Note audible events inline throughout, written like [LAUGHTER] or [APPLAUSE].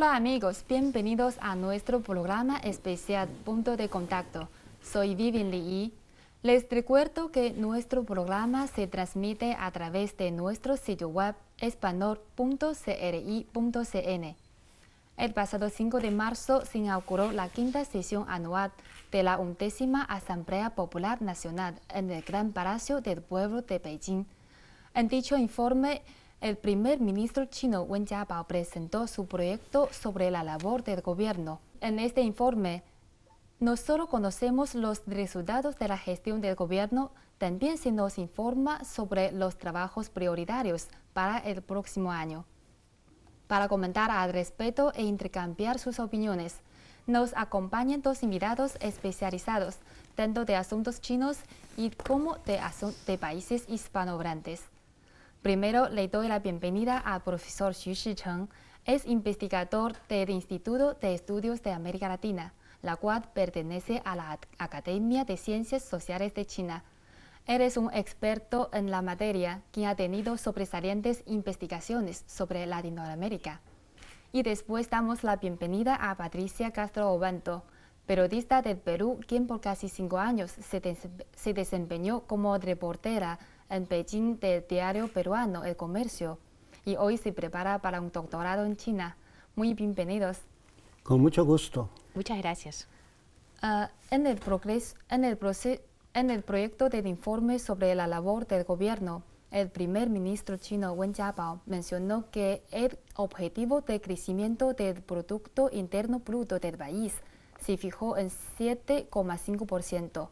Hola amigos, bienvenidos a nuestro programa especial Punto de Contacto. Soy Vivian Lee. Les recuerdo que nuestro programa se transmite a través de nuestro sitio web espanol.cri.cn. El pasado 5 de marzo se inauguró la quinta sesión anual de la undécima Asamblea Popular Nacional en el Gran Palacio del Pueblo de Beijing. En dicho informe, el primer ministro chino Wen Jiabao presentó su proyecto sobre la labor del gobierno. En este informe, no solo conocemos los resultados de la gestión del gobierno, también se nos informa sobre los trabajos prioritarios para el próximo año. Para comentar al respecto e intercambiar sus opiniones, nos acompañan dos invitados especializados, tanto de asuntos chinos y como de, de países hispanohablantes. Primero le doy la bienvenida al profesor Xu Shicheng, es investigador del Instituto de Estudios de América Latina, la cual pertenece a la Academia de Ciencias Sociales de China. Eres un experto en la materia quien ha tenido sobresalientes investigaciones sobre Latinoamérica. Y después damos la bienvenida a Patricia Castro Obanto, periodista del Perú, quien por casi cinco años se, desempeñó como reportera en Beijing del diario peruano El Comercio y hoy se prepara para un doctorado en China. Muy bienvenidos. Con mucho gusto. Muchas gracias. Ah, en, el progreso, en el proceso en el proyecto del informe sobre la labor del gobierno, el primer ministro chino Wen Jiabao mencionó que el objetivo de crecimiento del Producto Interno Bruto del país se fijó en 7,5%,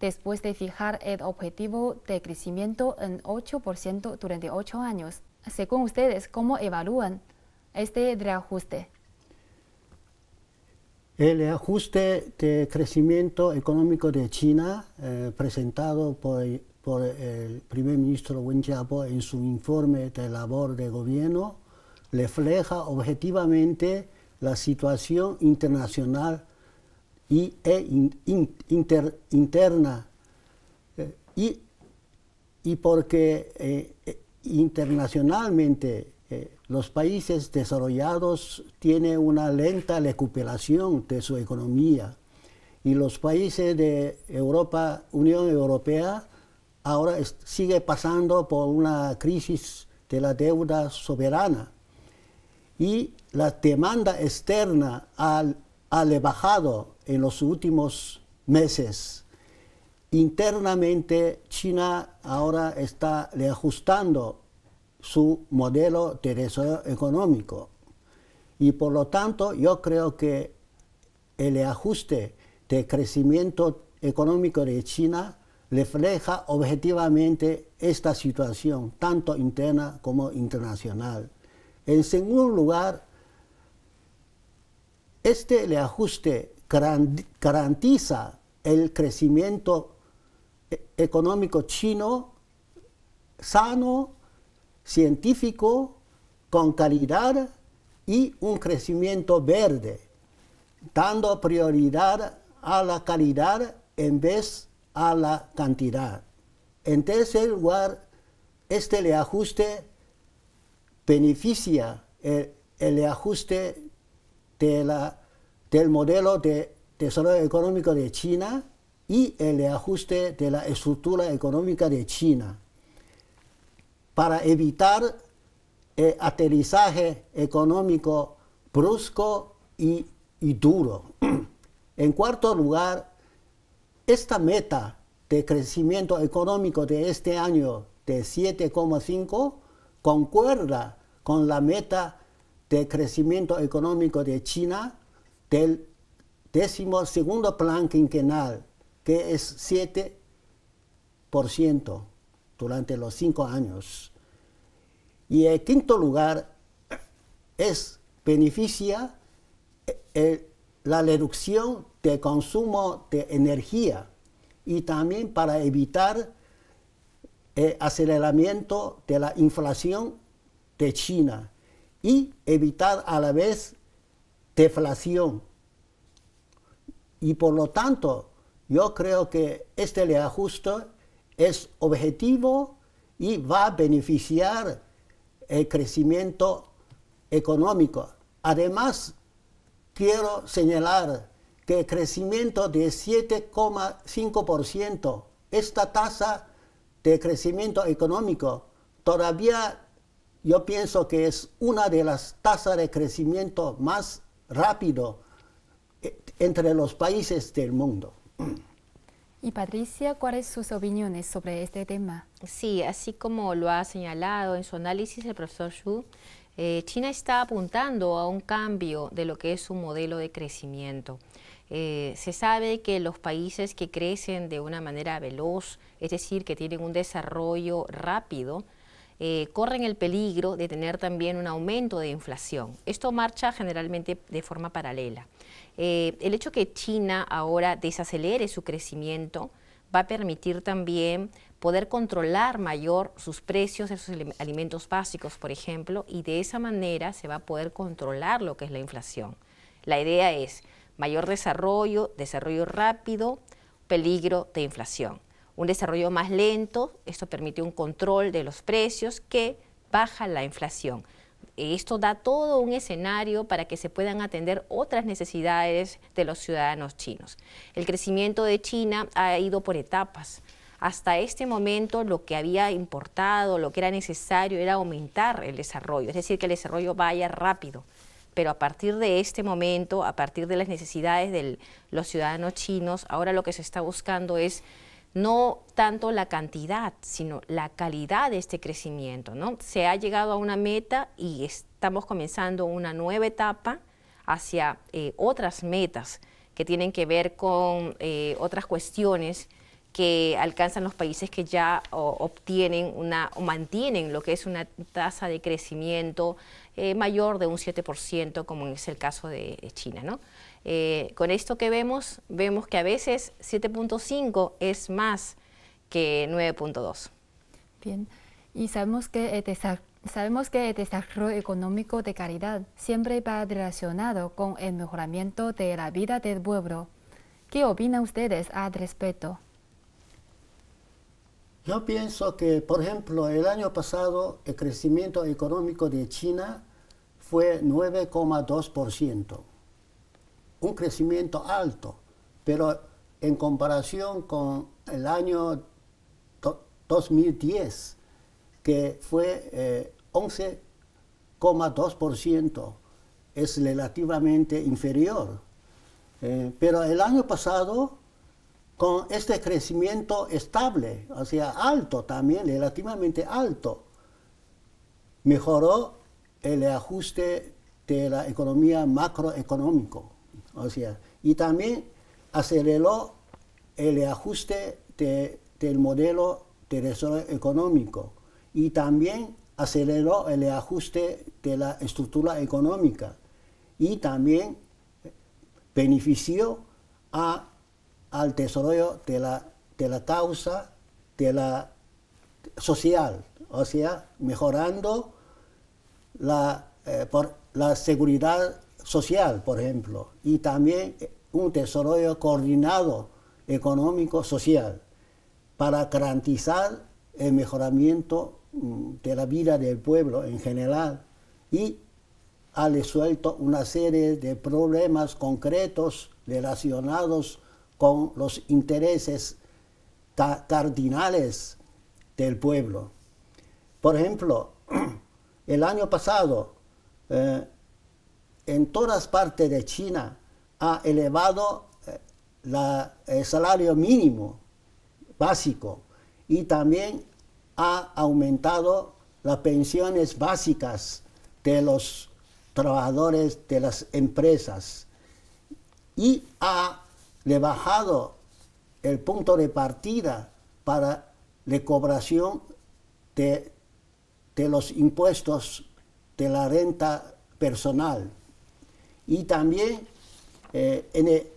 después de fijar el objetivo de crecimiento en 8% durante ocho años. Según ustedes, ¿cómo evalúan este reajuste? El ajuste de crecimiento económico de China, eh, presentado por, el primer ministro Wen Jiabao en su informe de labor de gobierno, refleja objetivamente la situación internacional y, e interna. Eh, y, porque eh, internacionalmente los países desarrollados tienen una lenta recuperación de su economía. Y los países de Europa, Unión Europea, ahora sigue pasando por una crisis de la deuda soberana. Y la demanda externa ha, ha bajado en los últimos meses. Internamente China ahora está reajustando su modelo de desarrollo económico. Y por lo tanto, yo creo que el ajuste de crecimiento económico de China refleja objetivamente esta situación, tanto interna como internacional. En segundo lugar, este reajuste garantiza el crecimiento e-, económico chino sano científico con calidad y un crecimiento verde, dando prioridad a la calidad en vez a la cantidad. En tercer lugar, este reajuste beneficia el, reajuste de la, del modelo de desarrollo económico de China y el reajuste de la estructura económica de China para evitar el aterrizaje económico brusco y, duro. [CLEARS THROAT] En cuarto lugar, esta meta de crecimiento económico de este año de 7,5 concuerda con la meta de crecimiento económico de China del décimo segundo plan quinquenal, que es 7% durante los cinco años. Y el quinto lugar es beneficia eh, la reducción de consumo de energía y también para evitar el aceleramiento de la inflación de China y evitar a la vez deflación. Y por lo tanto, yo creo que este reajuste es objetivo y va a beneficiar el crecimiento económico Además, quiero señalar que el crecimiento de 7,5%, esta tasa de crecimiento económico, todavía yo pienso que es una de las tasas de crecimiento más rápido eh, entre los países del mundo. Y Patricia, ¿cuáles son sus opiniones sobre este tema? Sí, así como lo ha señalado en su análisis el profesor Xu, eh, China está apuntando a un cambio de lo que es su modelo de crecimiento. Eh, se sabe que los países que crecen de una manera veloz, es decir, que tienen un desarrollo rápido, eh, corren el peligro de tener también un aumento de inflación. Esto marcha generalmente de forma paralela. el hecho que China ahora desacelere su crecimiento va a permitir también poder controlar mayor sus precios de sus alimentos básicos, por ejemplo, y de esa manera se va a poder controlar lo que es la inflación. La idea es mayor desarrollo, desarrollo rápido, peligro de inflación. Un desarrollo más lento, esto permite un control de los precios que baja la inflación. Esto da todo un escenario para que se puedan atender otras necesidades de los ciudadanos chinos. El crecimiento de China ha ido por etapas hasta este momento lo que había importado, lo que era necesario era aumentar el desarrollo, es decir, que el desarrollo vaya rápido. Pero a partir de este momento, a partir de las necesidades de los ciudadanos chinos, ahora lo que se está buscando es no tanto la cantidad, sino la calidad de este crecimiento. ¿no? Se ha llegado a una meta y estamos comenzando una nueva etapa hacia eh, otras metas que tienen que ver con eh, otras cuestiones que alcanzan los países que ya obtienen una, o mantienen lo que es una tasa de crecimiento eh, mayor de un 7%, como es el caso de, China. ¿no? Eh, con esto que vemos, vemos que a veces 7.5 es más que 9.2. Bien, y sabemos que, el sabemos que el desarrollo económico de calidad siempre va relacionado con el mejoramiento de la vida del pueblo. ¿Qué opinan ustedes al respecto? Yo pienso que, por ejemplo, el año pasado el crecimiento económico de China fue 9,2%, un crecimiento alto, pero en comparación con el año 2010, que fue 11,2%, eh, es relativamente inferior. Eh, pero el año pasado con este crecimiento estable, o sea, alto también, relativamente alto, mejoró el ajuste de la economía macroeconómico, o sea, y también aceleró el ajuste del modelo de desarrollo económico y también aceleró el ajuste de la estructura económica y también benefició al desarrollo de la, causa social, o sea, mejorando la, eh, por, la seguridad social, por ejemplo, y también un desarrollo coordinado económico-social para garantizar el mejoramiento mm, de la vida del pueblo en general y ha resuelto una serie de problemas concretos relacionados con los intereses cardinales del pueblo. Por ejemplo, [CLEARS THROAT] el año pasado, eh, en todas partes de China, ha elevado eh, el salario mínimo básico y también ha aumentado las pensiones básicas de los trabajadores de las empresas y ha le bajado el punto de partida para la cobración de, los impuestos de la renta personal. Y también eh, en,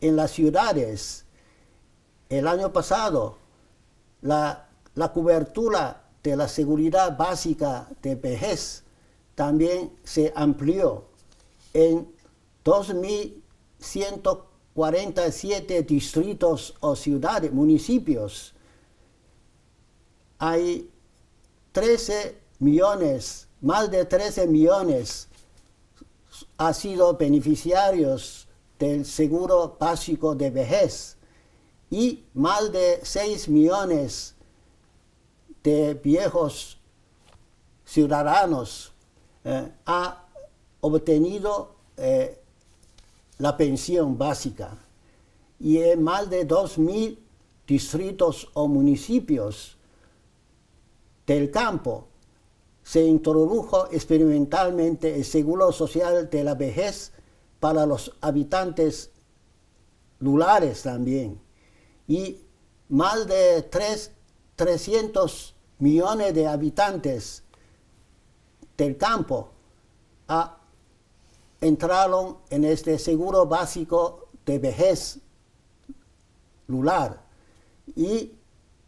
en, las ciudades, el año pasado, la, la cobertura de la seguridad básica de vejez también se amplió en 2.140 47 distritos o ciudades, municipios, hay 13 millones, más de 13 millones han sido beneficiarios del seguro básico de vejez y más de 6 millones de viejos ciudadanos eh, han obtenido eh, la pensión básica. Y en más de 2.000 distritos o municipios del campo se introdujo experimentalmente el seguro social de la vejez para los habitantes rurales también. Y más de 300 millones de habitantes del campo entraron en este seguro básico de vejez rural y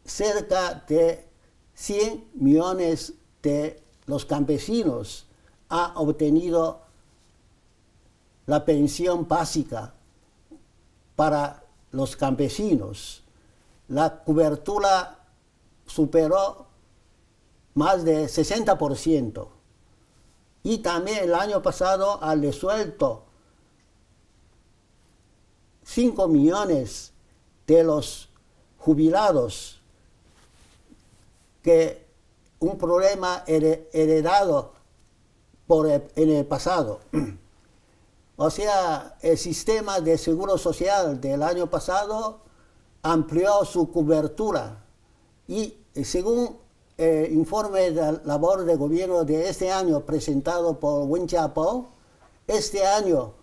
cerca de 100 millones de los campesinos han obtenido la pensión básica para los campesinos. La cobertura superó más de 60%. Y también el año pasado han resuelto 5 millones de los jubilados que un problema heredado por en el pasado. O sea, el sistema de seguro social del año pasado amplió su cobertura y según el informe de labor de gobierno de este año presentado por Wen este año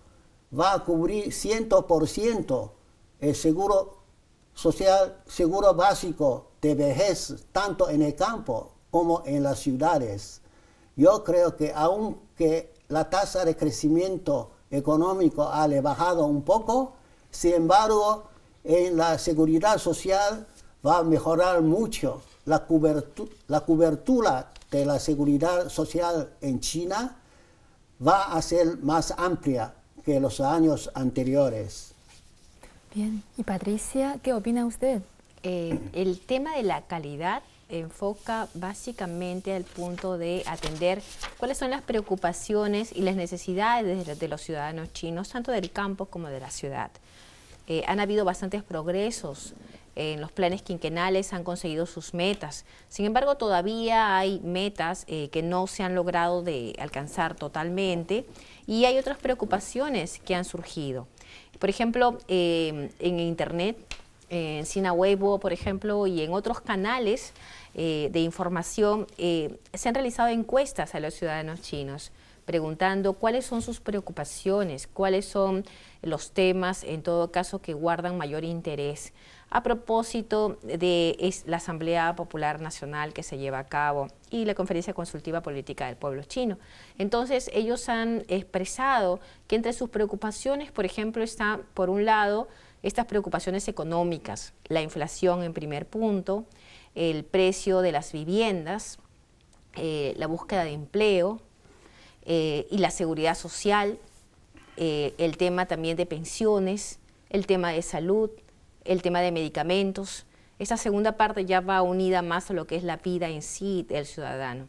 va a cubrir 100% el seguro social, seguro básico de vejez, tanto en el campo como en las ciudades. Yo creo que aunque la tasa de crecimiento económico ha bajado un poco, sin embargo, en la seguridad social va a mejorar mucho la, cobertura, la cobertura de la seguridad social en China va a ser más amplia que los años anteriores. Bien, y Patricia, ¿qué opina usted? Eh, el tema de la calidad enfoca básicamente al punto de atender cuáles son las preocupaciones y las necesidades de, los ciudadanos chinos, tanto del campo como de la ciudad. Eh, han habido bastantes progresos en los planes quinquenales, han conseguido sus metas. Sin embargo, todavía hay metas eh, que no se han logrado de alcanzar totalmente y hay otras preocupaciones que han surgido. Por ejemplo, eh, en Internet, en Sina Weibo, por ejemplo, y en otros canales, eh, de información, eh, se han realizado encuestas a los ciudadanos chinos preguntando cuáles son sus preocupaciones, cuáles son los temas, en todo caso, que guardan mayor interés a propósito de la Asamblea Popular Nacional que se lleva a cabo y la Conferencia Consultiva Política del Pueblo Chino. Entonces, ellos han expresado que entre sus preocupaciones, por ejemplo, está, por un lado, estas preocupaciones económicas, la inflación en primer punto, el precio de las viviendas, eh, la búsqueda de empleo eh, y la seguridad social, eh, el tema también de pensiones, el tema de salud, el tema de medicamentos. Esta segunda parte ya va unida más a lo que es la vida en sí del ciudadano.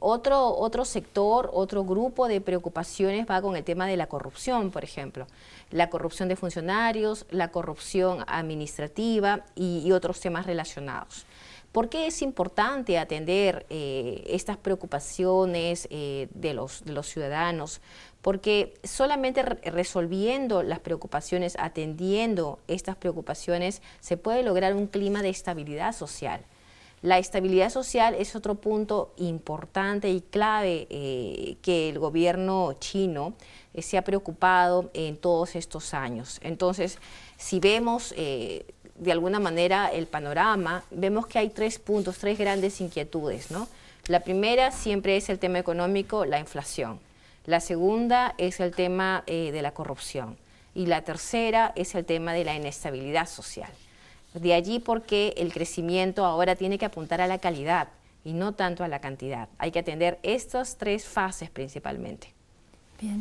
Otro, otro sector, otro grupo de preocupaciones va con el tema de la corrupción, por ejemplo. La corrupción de funcionarios, la corrupción administrativa y otros temas relacionados. ¿Por qué es importante atender eh, estas preocupaciones eh, de, los, de los ciudadanos? Porque solamente resolviendo las preocupaciones, atendiendo estas preocupaciones, se puede lograr un clima de estabilidad social. La estabilidad social es otro punto importante y clave eh, que el gobierno chino se ha preocupado en todos estos años. Entonces, si vemos de alguna manera el panorama, vemos que hay tres puntos, tres grandes inquietudes. ¿no? La primera siempre es el tema económico, la inflación. La segunda es el tema eh, de la corrupción. Y la tercera es el tema de la inestabilidad social. De allí porque el crecimiento ahora tiene que apuntar a la calidad y no tanto a la cantidad. Hay que atender estas tres fases principalmente. Bien.